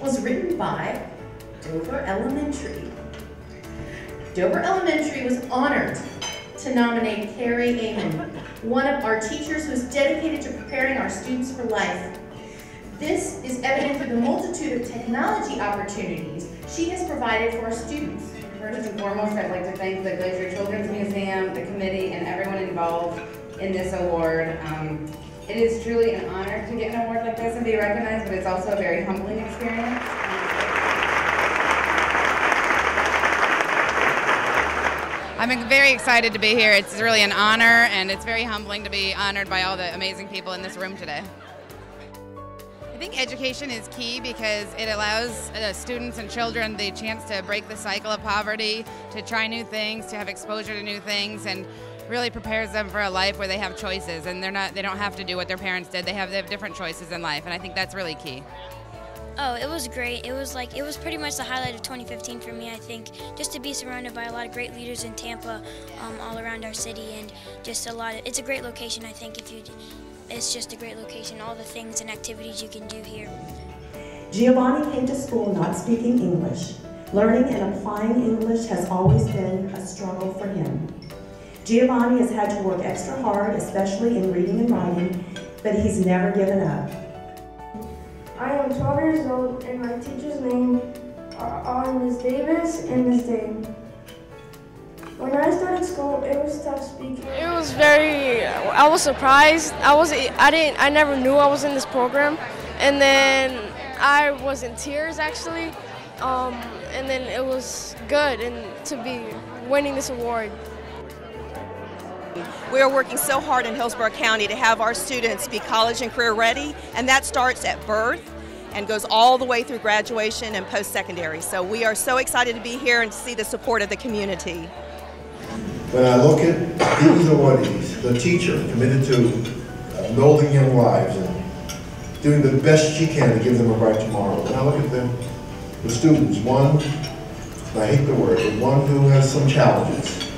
was written by Dover Elementary. Dover Elementary was honored to nominate Carrie Amon, one of our teachers who is dedicated to preparing our students for life. This is evident through the multitude of technology opportunities she has provided for our students. First and foremost, I'd like to thank the Glazer Children's Museum, the committee, and everyone involved in this award. Um, it is truly an honor to get an award like this and be recognized, but it's also a very humbling experience. I'm very excited to be here. It's really an honor, and it's very humbling to be honored by all the amazing people in this room today. I think education is key because it allows uh, students and children the chance to break the cycle of poverty, to try new things, to have exposure to new things, and really prepares them for a life where they have choices and they're not they don't have to do what their parents did. They have they have different choices in life, and I think that's really key. Oh, it was great. It was like it was pretty much the highlight of 2015 for me. I think just to be surrounded by a lot of great leaders in Tampa, um, all around our city, and just a lot of. It's a great location. I think if you, it's just a great location. All the things and activities you can do here. Giovanni came to school not speaking English. Learning and applying English has always been a struggle for him. Giovanni has had to work extra hard, especially in reading and writing, but he's never given up. I am 12 years old and my teacher's name are Ms. Davis and Ms. Dane. When I started school, it was tough speaking. It was very, I was surprised. I was, I didn't, I never knew I was in this program. And then I was in tears actually. Um, and then it was good and to be winning this award. We are working so hard in Hillsborough County to have our students be college and career ready, and that starts at birth and goes all the way through graduation and post-secondary. So we are so excited to be here and to see the support of the community. When I look at these awardees, the teacher committed to uh, molding young lives and doing the best she can to give them a bright tomorrow. When I look at the, the students, one, I hate the word, but one who has some challenges,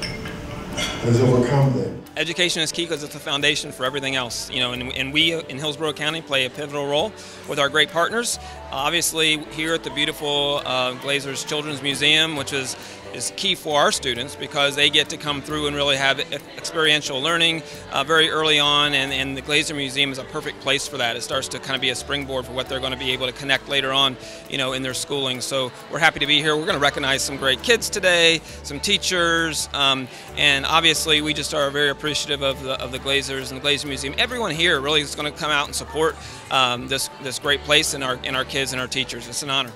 has overcome. Education is key because it's the foundation for everything else, you know, and, and, we in Hillsborough County play a pivotal role with our great partners. Obviously, here at the beautiful uh, Glazers Children's Museum, which is is key for our students because they get to come through and really have experiential learning uh, very early on, and, and the Glazer Museum is a perfect place for that. It starts to kind of be a springboard for what they're going to be able to connect later on, you know, in their schooling. So we're happy to be here. We're going to recognize some great kids today, some teachers, um, and obviously we just are very appreciative of the, of the Glazers and the Glazer Museum. Everyone here really is going to come out and support um, this this great place and our and our kids and our teachers. It's an honor.